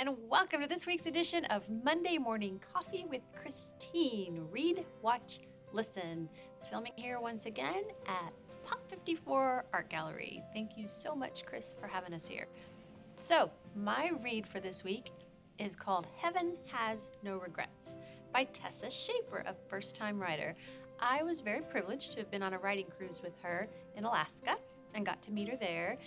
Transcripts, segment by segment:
And welcome to this week's edition of Monday Morning Coffee with Christine. Read, watch, listen. Filming here once again at Pop 54 Art Gallery. Thank you so much, Chris, for having us here. So, my read for this week is called Heaven Has No Regrets by Tessa Shaffer, a first time writer. I was very privileged to have been on a writing cruise with her in Alaska and got to meet her there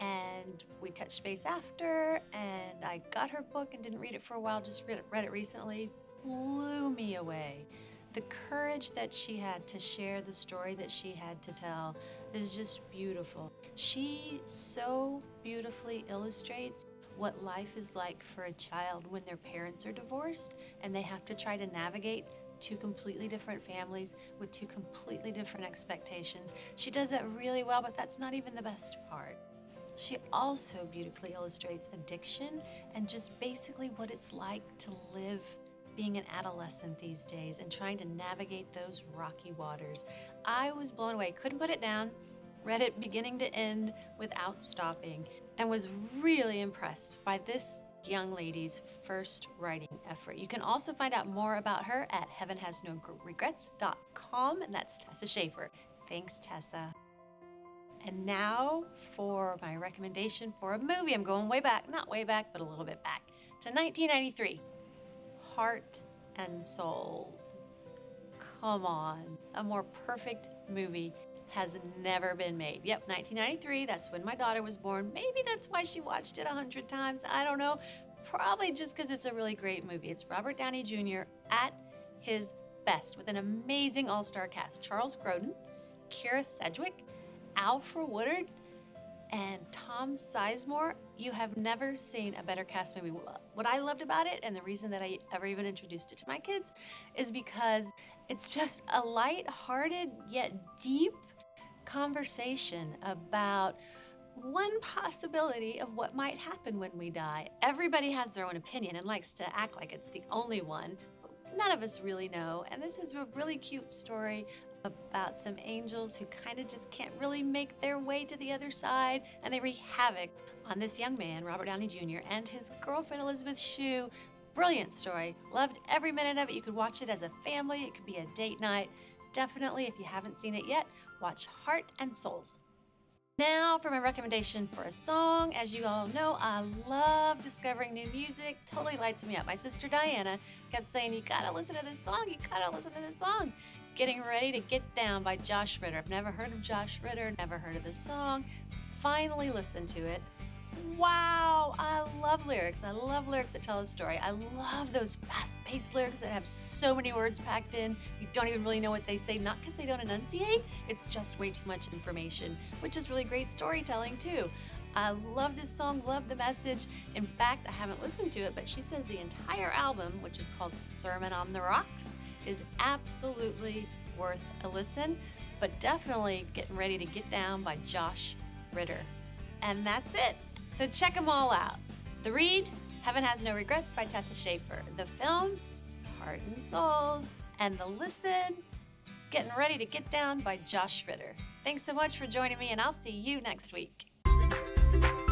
and we touched base after and i got her book and didn't read it for a while just read it, read it recently blew me away the courage that she had to share the story that she had to tell is just beautiful she so beautifully illustrates what life is like for a child when their parents are divorced and they have to try to navigate two completely different families with two completely different expectations. She does that really well, but that's not even the best part. She also beautifully illustrates addiction and just basically what it's like to live being an adolescent these days and trying to navigate those rocky waters. I was blown away, couldn't put it down, read it beginning to end without stopping, and was really impressed by this young lady's first writing effort. You can also find out more about her at heavenhasnoregrets.com, and that's Tessa Shaffer. Thanks, Tessa. And now for my recommendation for a movie. I'm going way back, not way back, but a little bit back to 1993 Heart and Souls. Come on, a more perfect movie has never been made. Yep, 1993, that's when my daughter was born. Maybe that's why she watched it a hundred times. I don't know. Probably just because it's a really great movie. It's Robert Downey Jr. at his best with an amazing all star cast Charles Grodin, Kyra Sedgwick, Alfre Woodard and Tom Sizemore, you have never seen a better cast movie. What I loved about it, and the reason that I ever even introduced it to my kids, is because it's just a light-hearted yet deep conversation about one possibility of what might happen when we die. Everybody has their own opinion and likes to act like it's the only one. None of us really know, and this is a really cute story about some angels who kind of just can't really make their way to the other side, and they wreak havoc on this young man, Robert Downey Jr., and his girlfriend, Elizabeth Shue. Brilliant story. Loved every minute of it. You could watch it as a family, it could be a date night. Definitely, if you haven't seen it yet, watch Heart and Souls. Now for my recommendation for a song. As you all know, I love discovering new music. Totally lights me up. My sister Diana kept saying, you gotta listen to this song, you gotta listen to this song. Getting Ready to Get Down by Josh Ritter. I've never heard of Josh Ritter, never heard of the song. Finally listened to it. Wow, I love lyrics. I love lyrics that tell a story. I love those fast paced lyrics that have so many words packed in. You don't even really know what they say, not because they don't enunciate, it's just way too much information, which is really great storytelling too. I love this song, love the message. In fact, I haven't listened to it, but she says the entire album, which is called Sermon on the Rocks, is absolutely worth a listen, but definitely getting ready to get down by Josh Ritter. And that's it. So check them all out. The read, Heaven Has No Regrets by Tessa Shaffer. The film, Heart and Souls. And the listen, Getting Ready to Get Down by Josh Ritter. Thanks so much for joining me, and I'll see you next week you